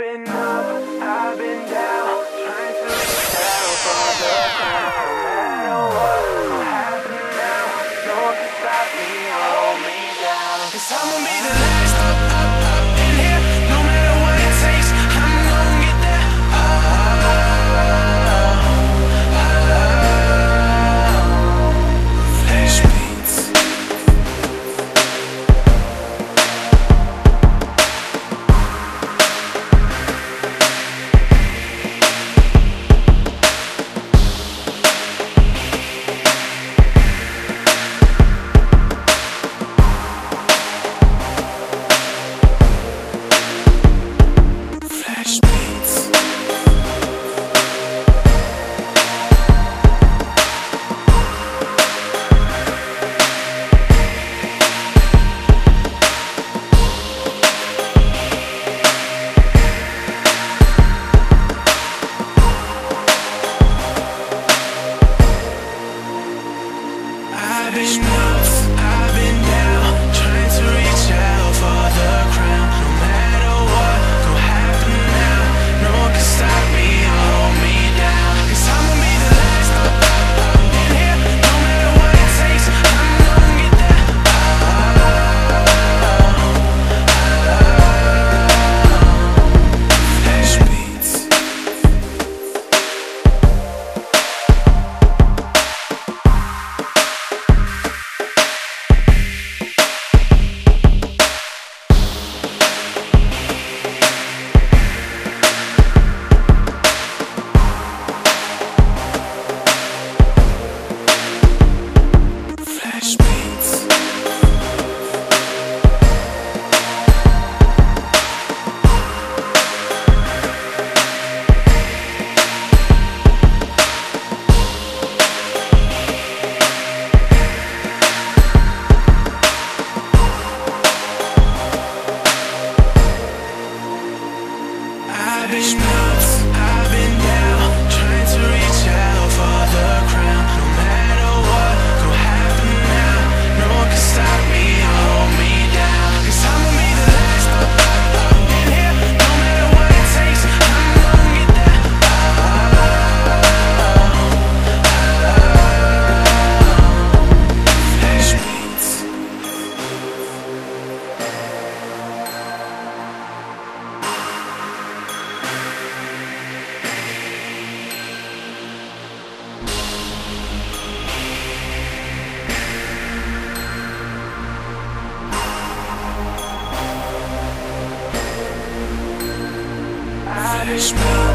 been up, I've been down, trying to settle for the. I know what's happening now, no one stop me hold me down. Cause I'm gonna be the reach out for the Spanish.